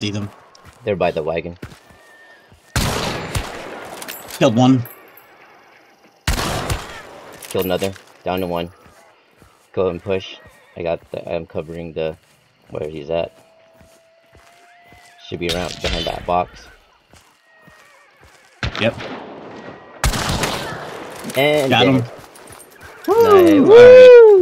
See them. They're by the wagon. Killed one. Killed another. Down to one. Go and push. I got the, I'm covering the, where he's at. Should be around behind that box. Yep. And Got him. Woo! Nice. Woo!